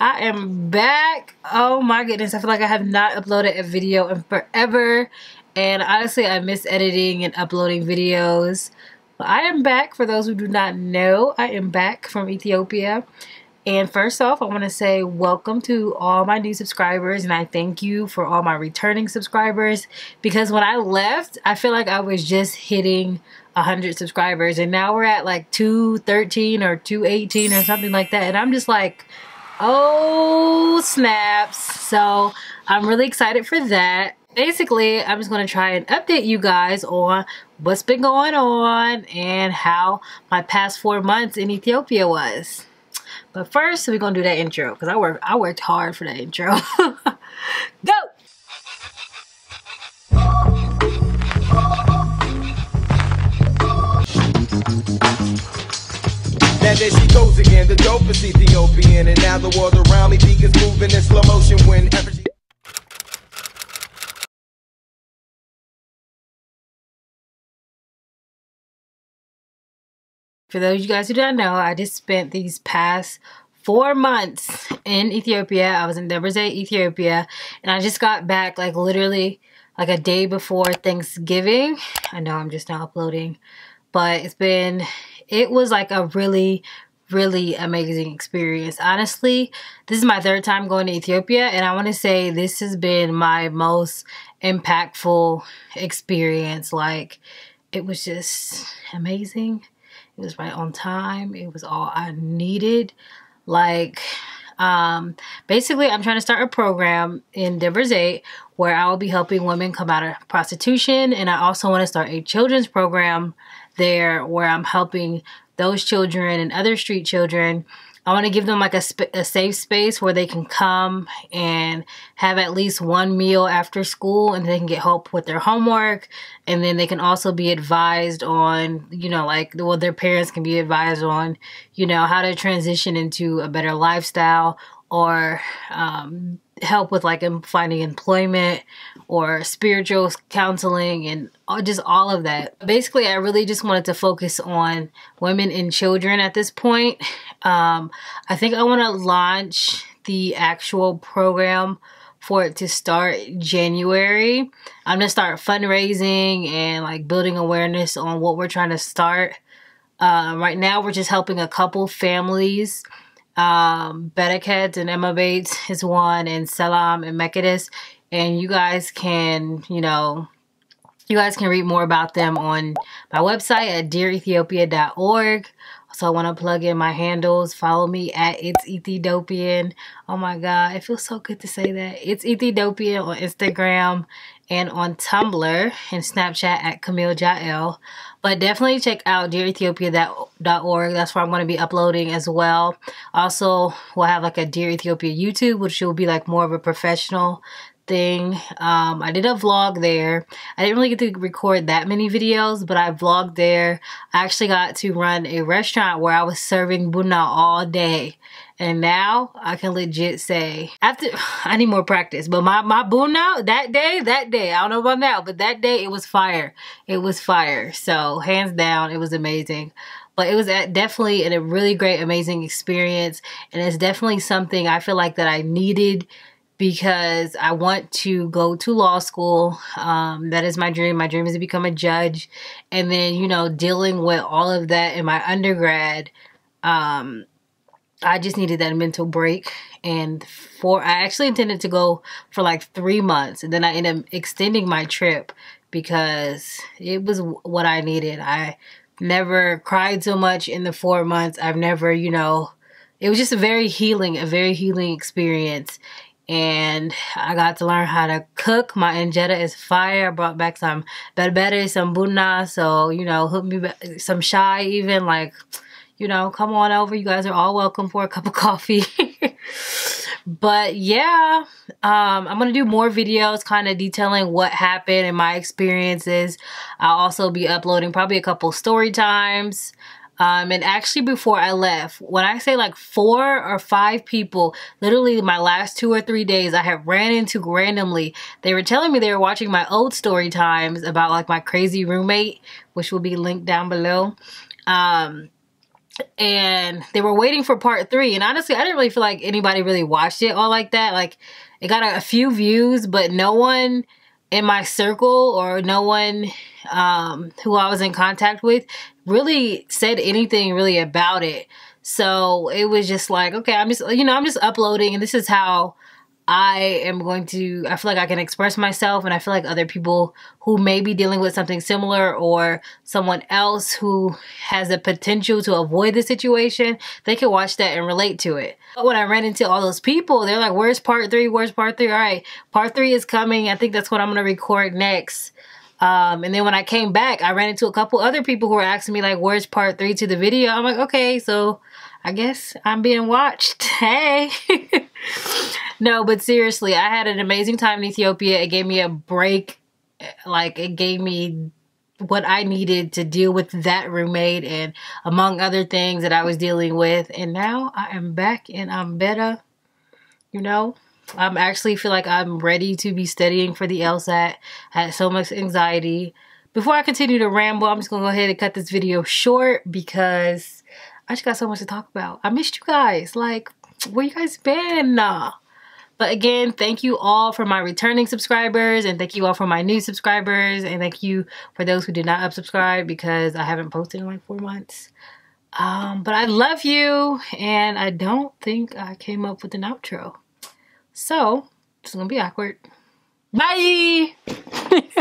I am back. Oh my goodness. I feel like I have not uploaded a video in forever. And honestly, I miss editing and uploading videos. But I am back. For those who do not know, I am back from Ethiopia. And first off, I want to say welcome to all my new subscribers. And I thank you for all my returning subscribers. Because when I left, I feel like I was just hitting 100 subscribers. And now we're at like 213 or 218 or something like that. And I'm just like Oh, snaps. So I'm really excited for that. Basically, I'm just going to try and update you guys on what's been going on and how my past four months in Ethiopia was. But first, we're going to do that intro because I worked, I worked hard for that intro. Go! Now there she goes again, the dopest Ethiopian. And now the world around me begins moving in slow motion whenever she... For those of you guys who don't know, I just spent these past four months in Ethiopia. I was in Debre Zeit, Ethiopia, and I just got back like literally like a day before Thanksgiving. I know I'm just now uploading, but it's been it was like a really really amazing experience. Honestly, this is my third time going to Ethiopia and I want to say this has been my most impactful experience. Like it was just amazing. It was right on time. It was all I needed. Like um, basically, I'm trying to start a program in Debre Zeit where I will be helping women come out of prostitution. And I also want to start a children's program there where I'm helping those children and other street children. I want to give them like a, a safe space where they can come and have at least one meal after school and they can get help with their homework. And then they can also be advised on, you know, like, well, their parents can be advised on, you know, how to transition into a better lifestyle or um, help with like finding employment or spiritual counseling and just all of that. Basically, I really just wanted to focus on women and children at this point. Um, I think I want to launch the actual program for it to start January. I'm gonna start fundraising and like building awareness on what we're trying to start. Uh, right now, we're just helping a couple families um, and Emebet is one, and Selam and Mekadis. And you guys can, you know, you guys can read more about them on my website at dearethiopia.org. So I want to plug in my handles. Follow me at ItsEthiDOPEian. Oh my God, it feels so good to say that. ItsEthiDOPEian on Instagram and on Tumblr and Snapchat at Camille Jael. But definitely check out dearethiopia.org. That's where I'm going to be uploading as well. Also, we'll have like a Dear Ethiopia YouTube, which will be like more of a professional thing. Um, I did a vlog there. I didn't really get to record that many videos, but I vlogged there. I actually got to run a restaurant where I was serving bunna all day. And now I can legit say, after I need more practice, but my, my bunna that day, that day, I don't know about now, but that day it was fire. It was fire. So hands down, it was amazing. But it was definitely a really great, amazing experience. And it's definitely something I feel like that I needed because I want to go to law school. Um, that is my dream. My dream is to become a judge. And then, you know, dealing with all of that in my undergrad, um, I just needed that mental break. And for I actually intended to go for like three months, and then I ended up extending my trip because it was what I needed. I never cried so much in the four months. I've never, you know, it was just a very healing, a very healing experience. And I got to learn how to cook. My injera is fire. I brought back some berbere, some bunna. So, you know, hook me back, some shy even. Like, you know, come on over. You guys are all welcome for a cup of coffee. but yeah, um, I'm going to do more videos kind of detailing what happened and my experiences. I'll also be uploading probably a couple story times. Um, and actually before I left, when I say like four or five people, literally my last two or three days I have ran into randomly, they were telling me they were watching my old story times about like my crazy roommate, which will be linked down below. Um, and they were waiting for part three. And honestly, I didn't really feel like anybody really watched it all like that. Like it got a, a few views, but no one in my circle or no one um, who I was in contact with really said anything really about it. So it was just like, okay, I'm just, you know, I'm just uploading and this is how I am going to, I feel like I can express myself and I feel like other people who may be dealing with something similar or someone else who has the potential to avoid the situation, they can watch that and relate to it. But when I ran into all those people, they're like, where's part three? Where's part three? All right, part three is coming. I think that's what I'm going to record next. Um, and then when I came back, I ran into a couple other people who were asking me like, where's part three to the video? I'm like, okay, so I guess I'm being watched. Hey. no, but seriously, I had an amazing time in Ethiopia. It gave me a break. Like, it gave me what I needed to deal with that roommate and among other things that I was dealing with. And now I am back and I'm better. You know, I'm actually feel like I'm ready to be studying for the LSAT. I had so much anxiety. Before I continue to ramble, I'm just to go ahead and cut this video short because I just got so much to talk about. I missed you guys. Like, where you guys been? But again, thank you all for my returning subscribers and thank you all for my new subscribers and thank you for those who did not unsubscribe because I haven't posted in like four months. Um, but I love you and I don't think I came up with an outro. So, it's gonna be awkward. Bye!